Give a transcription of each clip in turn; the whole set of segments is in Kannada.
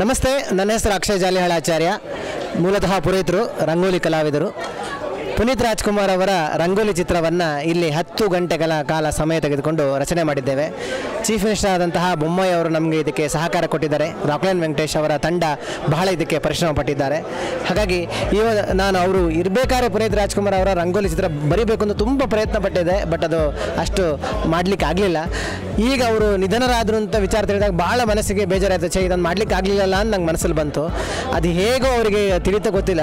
ನಮಸ್ತೆ ನನ್ನ ಹೆಸರು ಅಕ್ಷಯ್ ಜಾಲಿಹಾಳ ಆಚಾರ್ಯ. ಮೂಲತಃ ಪುರೋಹಿತರು ರಂಗೋಲಿ ಕಲಾವಿದರು. ಪುನೀತ್ ರಾಜ್ಕುಮಾರ್ ಅವರ ರಂಗೋಲಿ ಚಿತ್ರವನ್ನು ಇಲ್ಲಿ ಹತ್ತು ಗಂಟೆಗಳ ಕಾಲ ಸಮಯ ತೆಗೆದುಕೊಂಡು ರಚನೆ ಮಾಡಿದ್ದೇವೆ. ಚೀಫ್ ಮಿನಿಸ್ಟರ್ ಆದಂತಹ ಬೊಮ್ಮಾಯಿ ಅವರು ನಮಗೆ ಇದಕ್ಕೆ ಸಹಕಾರ ಕೊಟ್ಟಿದ್ದಾರೆ. ರಾಕ್ಲೈನ್ ವೆಂಕಟೇಶ್ ಅವರ ತಂಡ ಬಹಳ ಇದಕ್ಕೆ ಪರಿಶ್ರಮ ಪಟ್ಟಿದ್ದಾರೆ. ಹಾಗಾಗಿ ಇವಾಗ ನಾನು ಅವರು ಇರಬೇಕಾದ್ರೆ ಪುನೀತ್ ರಾಜ್ಕುಮಾರ್ ಅವರ ರಂಗೋಲಿ ಚಿತ್ರ ಬರೀಬೇಕು ಅಂತ ತುಂಬ ಪ್ರಯತ್ನ ಪಟ್ಟಿದೆ, ಬಟ್ ಅದು ಅಷ್ಟು ಮಾಡಲಿಕ್ಕೆ ಆಗಲಿಲ್ಲ. ಈಗ ಅವರು ನಿಧನರಾದರು ಅಂತ ವಿಚಾರ ತಿಳಿದಾಗ ಭಾಳ ಮನಸ್ಸಿಗೆ ಬೇಜಾರಾಯಿತು ಚೈ ಇದನ್ನು ಮಾಡ್ಲಿಕ್ಕೆ ಆಗಲಿಲ್ಲಲ್ಲ ಅಂತ ನಂಗೆ ಮನಸ್ಸಲ್ಲಿ ಬಂತು. ಅದು ಹೇಗೋ ಅವರಿಗೆ ತಿಳಿತ ಗೊತ್ತಿಲ್ಲ.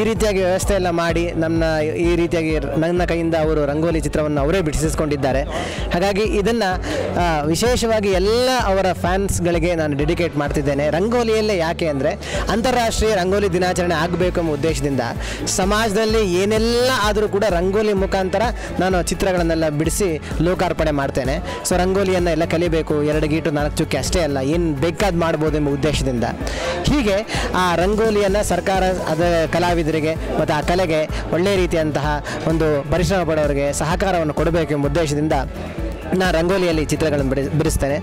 ಈ ರೀತಿಯಾಗಿ ವ್ಯವಸ್ಥೆ ಎಲ್ಲ ಮಾಡಿ ನನ್ನ ಈ ರೀತಿಯಾಗಿ ನನ್ನ ಕೈಯಿಂದ ಅವರು ರಂಗೋಲಿ ಚಿತ್ರವನ್ನು ಅವರೇ ಬಿಡಿಸಿಸ್ಕೊಂಡಿದ್ದಾರೆ. ಹಾಗಾಗಿ ಇದನ್ನು ವಿಶೇಷವಾಗಿ ಎಲ್ಲ ಅವರ ಫ್ಯಾನ್ಸ್ಗಳಿಗೆ ನಾನು ಡೆಡಿಕೇಟ್ ಮಾಡ್ತಿದ್ದೇನೆ. ರಂಗೋಲಿಯಲ್ಲೇ ಯಾಕೆ ಅಂದರೆ, ಅಂತಾರಾಷ್ಟ್ರೀಯ ರಂಗೋಲಿ ದಿನಾಚರಣೆ ಆಗಬೇಕು ಎಂಬ ಉದ್ದೇಶದಿಂದ ಸಮಾಜದಲ್ಲಿ ಏನೆಲ್ಲ ಆದರೂ ಕೂಡ ರಂಗೋಲಿ ಮುಖಾಂತರ ನಾನು ಚಿತ್ರಗಳನ್ನೆಲ್ಲ ಬಿಡಿಸಿ ಲೋಕಾರ್ಪಣೆ ಮಾಡ್ತೇನೆ. ಸೊ ರಂಗೋಲಿಯನ್ನು ಎಲ್ಲ ಕಲಿಬೇಕು, ಎರಡು ಗೀಟು ನಾಲ್ಕು ಚುಕ್ಕೆ ಅಷ್ಟೇ ಅಲ್ಲ, ಏನು ಬೇಕಾದ ಮಾಡ್ಬೋದು ಎಂಬ ಉದ್ದೇಶದಿಂದ. ಹೀಗೆ ಆ ರಂಗೋಲಿಯನ್ನು ಸರ್ಕಾರ ಅದರ ಕಲಾವಿದರಿಗೆ, ಮತ್ತು ಆ ಕಲೆಗೆ ಒಳ್ಳೆಯ ರೀತಿಯಂತಹ ಒಂದು ಪರಿಶ್ರಮ ಪಡೋರಿಗೆ ಸಹಕಾರವನ್ನು ಕೊಡಬೇಕೆಂಬ ಉದ್ದೇಶದಿಂದ ನಾ ರಂಗೋಲಿಯಲ್ಲಿ ಚಿತ್ರಗಳನ್ನು ಬಿಡಿ, ಬಿಡಿಸ್ತೇನೆ.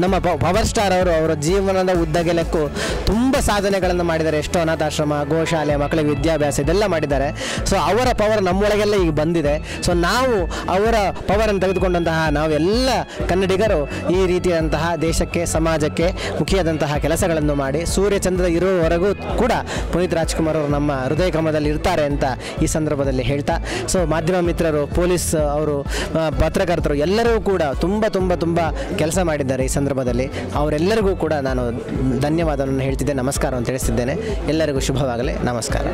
ನಮ್ಮ ಪವರ್ ಸ್ಟಾರ್ ಅವರು ಅವರ ಜೀವನದ ಉದ್ದಗೆಲಕ್ಕೂ ತುಂಬ ಸಾಧನೆಗಳನ್ನು ಮಾಡಿದ್ದಾರೆ. ಎಷ್ಟೋ ಅನಾಥಾಶ್ರಮ, ಗೋಶಾಲೆ, ಮಕ್ಕಳಿಗೆ ವಿದ್ಯಾಭ್ಯಾಸ ಇದೆಲ್ಲ ಮಾಡಿದ್ದಾರೆ. ಸೊ ಅವರ ಪವರ್ ನಮ್ಮೊಳಗೆಲ್ಲ ಈಗ ಬಂದಿದೆ. ಸೊ ನಾವು ಅವರ ಪವರನ್ನು ತೆಗೆದುಕೊಂಡಂತಹ ನಾವೆಲ್ಲ ಕನ್ನಡಿಗರು ಈ ರೀತಿಯಾದಂತಹ ದೇಶಕ್ಕೆ, ಸಮಾಜಕ್ಕೆ ಮುಖಿಯಾದಂತಹ ಕೆಲಸಗಳನ್ನು ಮಾಡಿ ಸೂರ್ಯಚಂದ್ರ ಇರುವವರೆಗೂ ಕೂಡ ಪುನೀತ್ ರಾಜ್ಕುಮಾರ್ ಅವರು ನಮ್ಮ ಹೃದಯ ಕ್ರಮದಲ್ಲಿ ಇರ್ತಾರೆ ಅಂತ ಈ ಸಂದರ್ಭದಲ್ಲಿ ಹೇಳ್ತಾ. ಸೊ ಮಾಧ್ಯಮ ಮಿತ್ರರು, ಪೊಲೀಸ್ ಅವರು ಪತ್ರಕರ್ತರು ಎಲ್ಲರೂ ಕೂಡ ತುಂಬ ತುಂಬ ತುಂಬ ಕೆಲಸ ಮಾಡಿದ್ದಾರೆ ಈ ಸಂದರ್ಭದಲ್ಲಿ. ಅವರೆಲ್ಲರಿಗೂ ಕೂಡ ನಾನು ಧನ್ಯವಾದವನ್ನು ಹೇಳ್ತಿದ್ದೆ. ನಮಸ್ಕಾರ. ಅಂತ ತಿಳಿಸಿದ್ದೇನೆ ಎಲ್ಲರಿಗೂ ಶುಭವಾಗಲಿ. ನಮಸ್ಕಾರ.